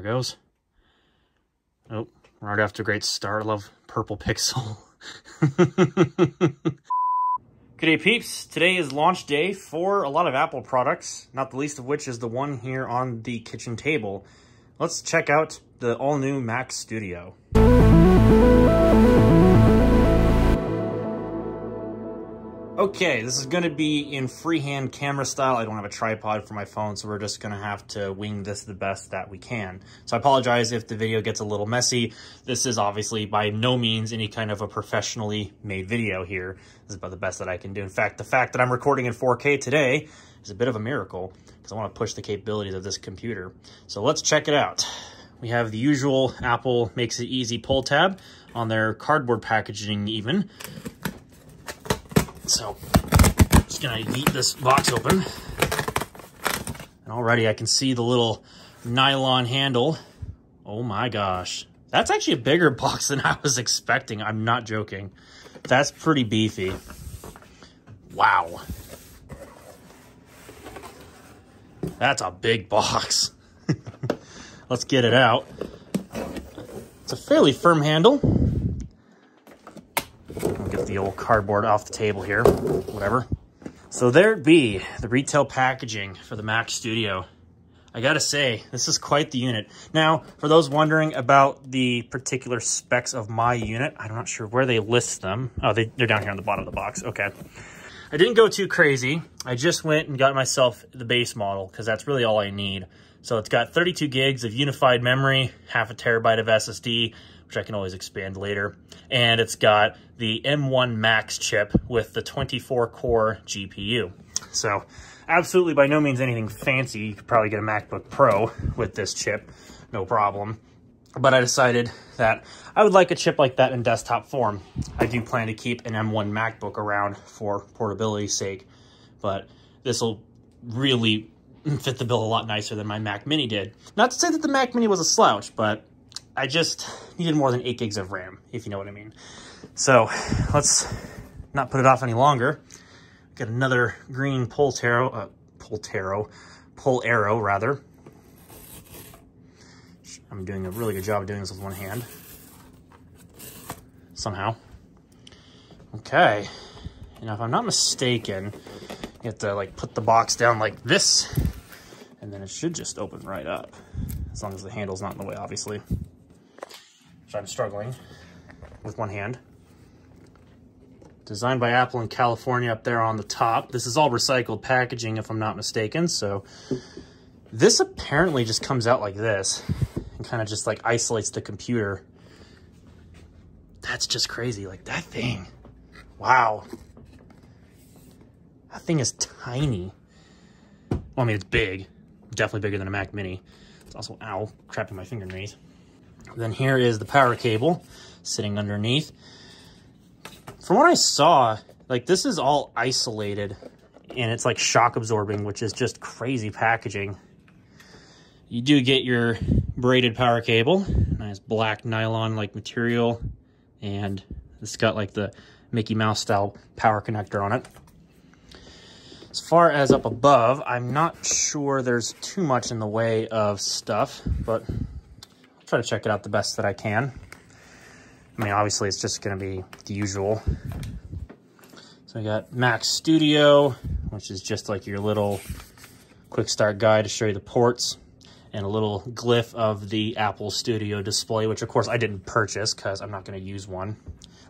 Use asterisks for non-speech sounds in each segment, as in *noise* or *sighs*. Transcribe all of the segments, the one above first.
There goes. Oh, we're already off to a great start. I love purple pixel. *laughs* Good day, peeps. Today is launch day for a lot of Apple products, not the least of which is the one here on the kitchen table. Let's check out the all-new Mac Studio. Okay, this is going to be in freehand camera style. I don't have a tripod for my phone, so we're just going to have to wing this the best that we can. So I apologize if the video gets a little messy. This is obviously by no means any kind of a professionally made video here. This is about the best that I can do. In fact, the fact that I'm recording in 4K today is a bit of a miracle because I want to push the capabilities of this computer. So let's check it out. We have the usual Apple Makes It Easy pull tab on their cardboard packaging even. So I'm just gonna yeet this box open. And already I can see the little nylon handle. Oh my gosh. That's actually a bigger *laughs* box than I was expecting. I'm not joking. That's pretty beefy. Wow. That's a big box. *laughs* Let's get it out. It's a fairly firm handle the old cardboard off the table here, whatever. So there it be, the retail packaging for the Mac Studio. I gotta say, this is quite the unit. Now, for those wondering about the particular specs of my unit, I'm not sure where they list them. Oh, they, they're down here on the bottom of the box, okay. I didn't go too crazy. I just went and got myself the base model because that's really all I need. So it's got 32 gigs of unified memory, half a terabyte of SSD, which I can always expand later. And it's got the M1 Max chip with the 24-core GPU. So absolutely by no means anything fancy. You could probably get a MacBook Pro with this chip, no problem. But I decided that I would like a chip like that in desktop form. I do plan to keep an M1 MacBook around for portability's sake, but this will really fit the bill a lot nicer than my Mac Mini did. Not to say that the Mac Mini was a slouch, but I just needed more than 8 gigs of RAM, if you know what I mean. So let's not put it off any longer. Get another green Poltero, uh, Poltero, Pol-Aero rather. I'm doing a really good job of doing this with one hand. Somehow. Okay. Now, if I'm not mistaken, you have to like put the box down like this, and then it should just open right up. As long as the handle's not in the way, obviously. So I'm struggling with one hand. Designed by Apple in California up there on the top. This is all recycled packaging if I'm not mistaken. So this apparently just comes out like this and kind of just like isolates the computer. That's just crazy. Like that thing. Wow. That thing is tiny. Well, I mean, it's big. Definitely bigger than a Mac Mini. It's also, ow, trapped in my finger underneath. Then here is the power cable sitting underneath. From what I saw, like this is all isolated and it's like shock absorbing, which is just crazy packaging. You do get your braided power cable, nice black nylon like material, and it's got like the Mickey Mouse style power connector on it. As far as up above, I'm not sure there's too much in the way of stuff, but try to check it out the best that I can. I mean, obviously it's just going to be the usual. So I got Mac Studio, which is just like your little quick start guide to show you the ports and a little glyph of the Apple Studio display, which of course I didn't purchase because I'm not going to use one.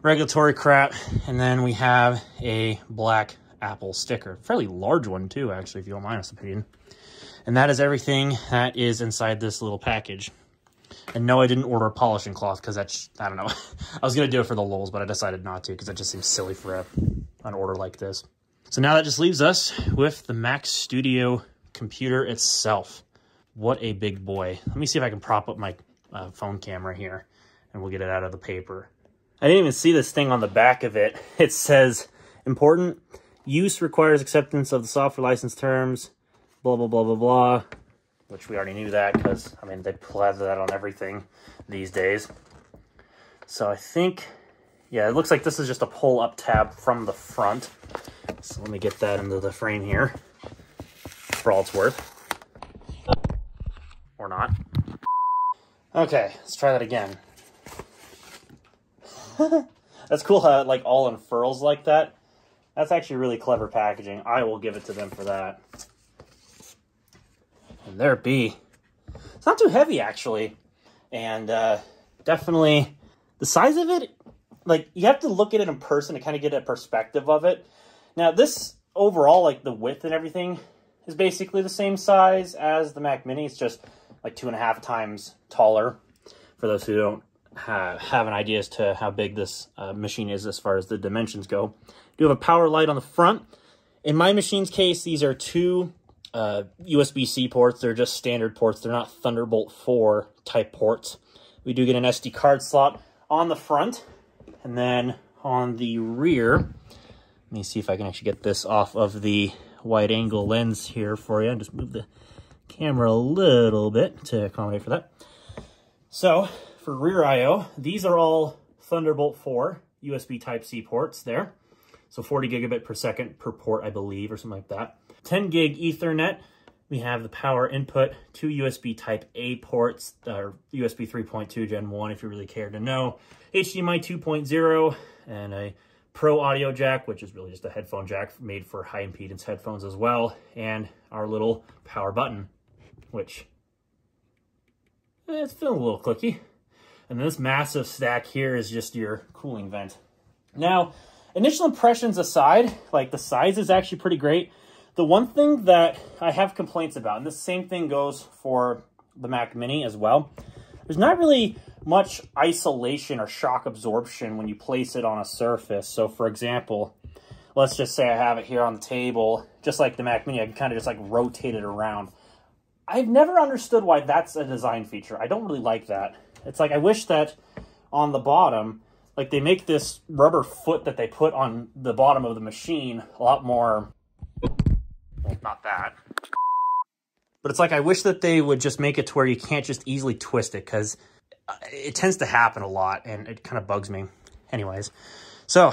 Regulatory crap, and then we have a black Apple sticker. Fairly large one too, actually, if you don't mind my opinion. And that is everything that is inside this little package. And no, I didn't order a polishing cloth because that's, I don't know. *laughs* I was going to do it for the lulz, but I decided not to because that just seems silly for a, an order like this. So now that just leaves us with the Mac Studio computer itself. What a big boy. Let me see if I can prop up my uh, phone camera here and we'll get it out of the paper. I didn't even see this thing on the back of it. *laughs* It says, important, use requires acceptance of the software license terms, blah, blah, blah, blah, blah which we already knew that because, I mean, they plather that on everything these days. So I think, yeah, it looks like this is just a pull-up tab from the front. So let me get that into the frame here for all it's worth. Or not. Okay, let's try that again. *laughs* That's cool how it like all unfurls like that. That's actually really clever packaging. I will give it to them for that. And there it be. It's not too heavy actually. And uh, definitely the size of it, like you have to look at it in person to kind of get a perspective of it. Now this overall, like the width and everything is basically the same size as the Mac Mini. It's just like two and a half times taller for those who don't have, have an idea as to how big this uh, machine is as far as the dimensions go. Do have a power light on the front. In my machine's case, these are two uh, USB-C ports. They're just standard ports. They're not Thunderbolt 4 type ports. We do get an SD card slot on the front. And then on the rear, let me see if I can actually get this off of the wide angle lens here for you. And Just move the camera a little bit to accommodate for that. So for rear I.O., these are all Thunderbolt 4 USB Type-C ports there. So 40 gigabit per second per port, I believe, or something like that. 10 gig Ethernet. We have the power input, two USB Type-A ports, or USB 3.2 Gen 1 if you really care to know. HDMI 2.0 and a Pro audio jack, which is really just a headphone jack made for high impedance headphones as well. And our little power button, which eh, it's feeling a little clicky. And this massive stack here is just your cooling vent. Now, initial impressions aside, like the size is actually pretty great. The one thing that I have complaints about, and the same thing goes for the Mac Mini as well, there's not really much isolation or shock absorption when you place it on a surface. So for example, let's just say I have it here on the table, just like the Mac Mini, I can kind of just like rotate it around. I've never understood why that's a design feature. I don't really like that. It's like I wish that on the bottom, like they make this rubber foot that they put on the bottom of the machine a lot more, well, not that. But it's like I wish that they would just make it to where you can't just easily twist it because uh, it tends to happen a lot and it kind of bugs me. Anyways, so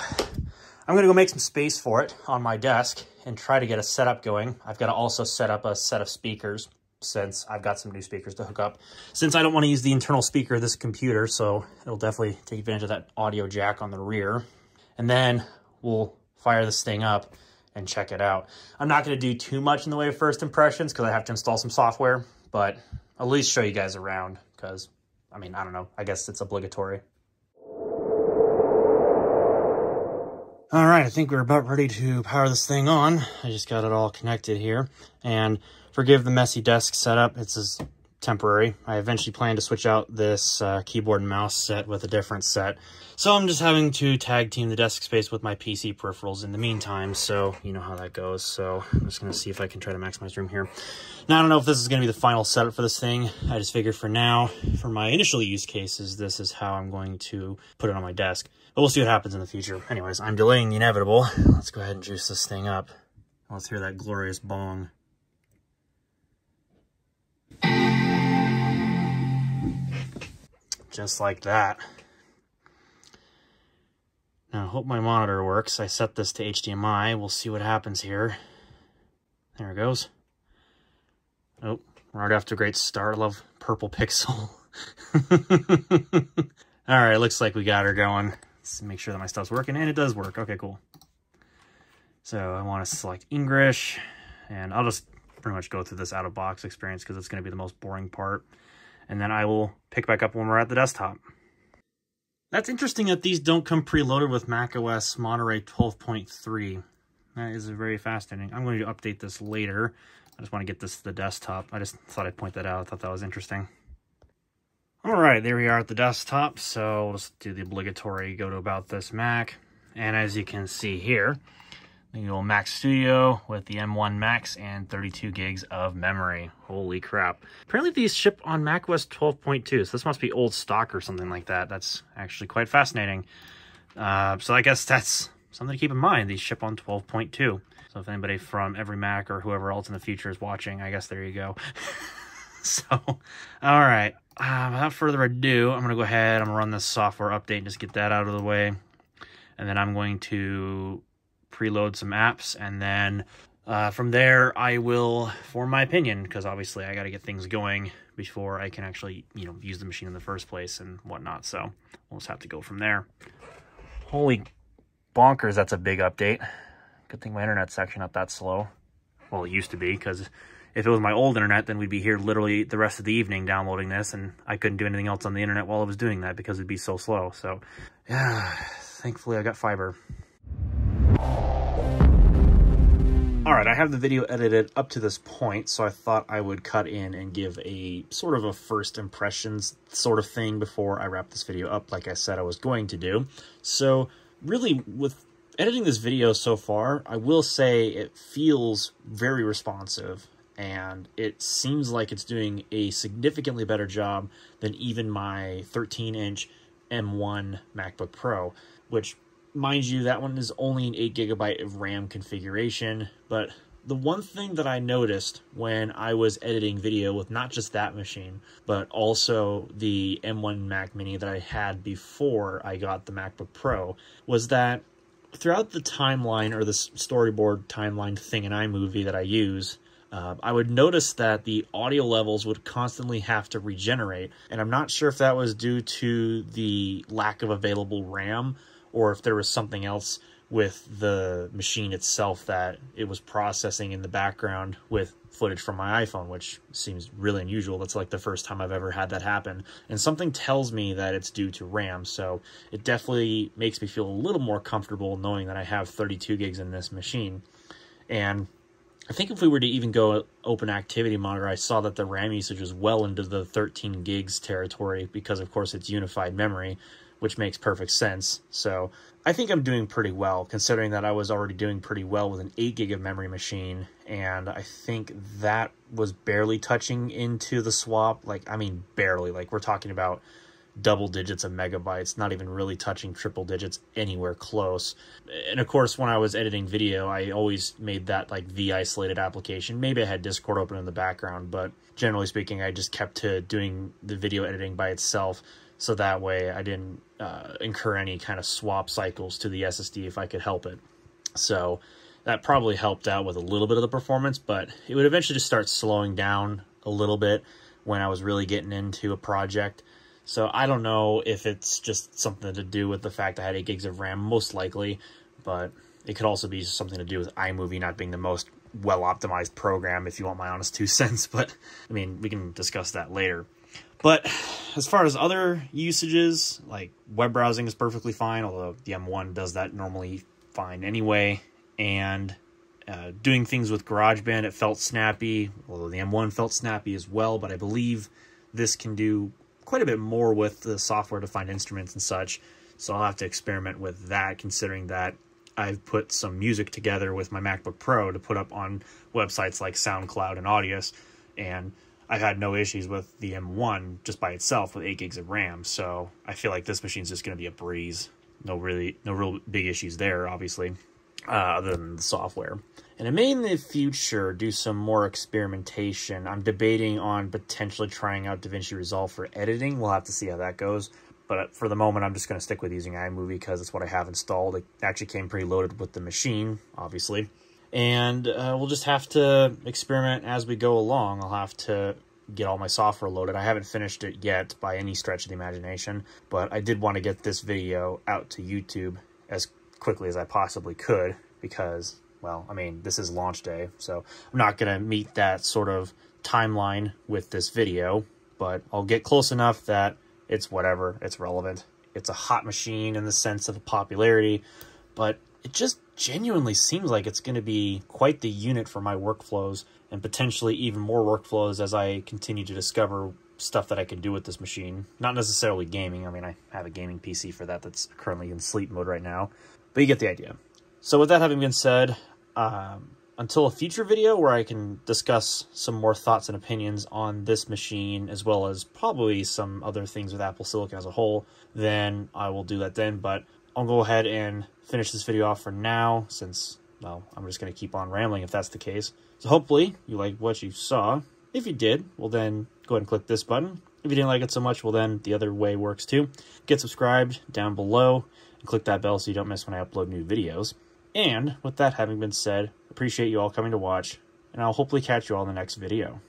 I'm going to go make some space for it on my desk and try to get a setup going. I've got to also set up a set of speakers since I've got some new speakers to hook up. Since I don't want to use the internal speaker of this computer, so it'll definitely take advantage of that audio jack on the rear. And then we'll fire this thing up and check it out. I'm not going to do too much in the way of first impressions because I have to install some software, but at least show you guys around because I mean, I don't know. I guess it's obligatory. All right, I think we're about ready to power this thing on. I just got it all connected here. And forgive the messy desk setup. It's as temporary. I eventually plan to switch out this uh, keyboard and mouse set with a different set. So I'm just having to tag team the desk space with my PC peripherals in the meantime. So you know how that goes. So I'm just going to see if I can try to maximize room here. Now, I don't know if this is going to be the final setup for this thing. I just figured for now, for my initial use cases, this is how I'm going to put it on my desk. But we'll see what happens in the future. Anyways, I'm delaying the inevitable. Let's go ahead and juice this thing up. Let's hear that glorious bong. Just like that. Now, I hope my monitor works. I set this to HDMI. We'll see what happens here. There it goes. Oh, right after a great start. Love purple *laughs* pixel. *laughs* All right, looks like we got her going. Let's make sure that my stuff's working, and it does work. Okay, cool. So I want to select English, and I'll just pretty much go through this out-of-box experience because it's going to be the most boring part. And then I will pick back up when we're at the desktop. That's interesting that these don't come preloaded with macOS Monterey 12.3. That is very fascinating. I'm going to update this later. I just want to get this to the desktop. I just thought I'd point that out. I thought that was interesting. All right, there we are at the desktop. So let's do the obligatory go to About This Mac. And as you can see here, the old Mac Studio with the M1 Max and 32 gigs of memory. Holy crap. Apparently these ship on macOS 12.2, so this must be old stock or something like that. That's actually quite fascinating. Uh, so I guess that's something to keep in mind. These ship on 12.2. So if anybody from EveryMac or whoever else in the future is watching, I guess there you go. *laughs* so, all right. Uh, without further ado, I'm going to go ahead. I'm going to run this software update and just get that out of the way. And then I'm going to preload some apps, and then uh, from there I will form my opinion because obviously I got to get things going before I can actually, you know, use the machine in the first place and whatnot. So we'll just have to go from there. Holy bonkers, that's a big update. Good thing my internet's section not that slow. Well, it used to be, because if it was my old internet, then we'd be here literally the rest of the evening downloading this, and I couldn't do anything else on the internet while I was doing that because it'd be so slow. So, yeah, *sighs* thankfully I got fiber. All right, I have the video edited up to this point, so I thought I would cut in and give a sort of a first impressions sort of thing before I wrap this video up like I said I was going to do. So really, with editing this video so far, I will say it feels very responsive and it seems like it's doing a significantly better job than even my 13-inch M1 MacBook Pro, which mind you, that one is only an 8 gigabyte of RAM configuration, but the one thing that I noticed when I was editing video with not just that machine, but also the M1 Mac Mini that I had before I got the MacBook Pro, was that throughout the timeline or the storyboard timeline thing in iMovie that I use, uh, I would notice that the audio levels would constantly have to regenerate, and I'm not sure if that was due to the lack of available RAM or if there was something else with the machine itself that it was processing in the background with footage from my iPhone, which seems really unusual. That's like the first time I've ever had that happen. And something tells me that it's due to RAM, so it definitely makes me feel a little more comfortable knowing that I have 32 gigs in this machine. And I think if we were to even go open activity monitor, I saw that the RAM usage was well into the 13 gigs territory because, of course, it's unified memory, which makes perfect sense. So I think I'm doing pretty well, considering that I was already doing pretty well with an 8 gig of memory machine, and I think that was barely touching into the swap. Like, I mean, barely. Like, we're talking about double digits of megabytes, not even really touching triple digits anywhere close. And of course, when I was editing video, I always made that like V isolated application. Maybe I had Discord open in the background, but generally speaking, I just kept to doing the video editing by itself. So that way I didn't uh, incur any kind of swap cycles to the SSD if I could help it. So that probably helped out with a little bit of the performance, but it would eventually just start slowing down a little bit when I was really getting into a project. So I don't know if it's just something to do with the fact I had 8 gigs of RAM, most likely, but it could also be something to do with iMovie not being the most well-optimized program, if you want my honest two *laughs* cents, but, I mean, we can discuss that later. But as far as other usages, like web browsing is perfectly fine, although the M1 does that normally fine anyway, and uh, doing things with GarageBand, it felt snappy, although the M1 felt snappy as well, but I believe this can do quite a bit more with the software-defined instruments and such. So I'll have to experiment with that, considering that I've put some music together with my MacBook Pro to put up on websites like SoundCloud and Audius, and I've had no issues with the M1 just by itself with 8 gigs of RAM. So I feel like this machine's just going to be a breeze. No really, no real big issues there, obviously, uh, other than the software. And I may in the future do some more experimentation. I'm debating on potentially trying out DaVinci Resolve for editing. We'll have to see how that goes. But for the moment, I'm just going to stick with using iMovie because it's what I have installed. It actually came preloaded with the machine, obviously. And uh, we'll just have to experiment as we go along. I'll have to get all my software loaded. I haven't finished it yet by any stretch of the imagination, but I did want to get this video out to YouTube as quickly as I possibly could because well, I mean, this is launch day, so I'm not going to meet that sort of timeline with this video, but I'll get close enough that it's whatever, it's relevant. It's a hot machine in the sense of popularity, but it just genuinely seems like it's going to be quite the unit for my workflows and potentially even more workflows as I continue to discover stuff that I can do with this machine. Not necessarily gaming. I mean, I have a gaming PC for that that's currently in sleep mode right now, but you get the idea. So with that having been said, um, until a future video where I can discuss some more thoughts and opinions on this machine, as well as probably some other things with Apple Silicon as a whole, then I will do that then. But I'll go ahead and finish this video off for now, since, well, I'm just going to keep on rambling if that's the case. So hopefully you like what you saw. If you did, well then go ahead and click this button. If you didn't like it so much, well then the other way works too. Get subscribed down below and click that bell so you don't miss when I upload new videos. And with that having been said, appreciate you all coming to watch, and I'll hopefully catch you all in the next video.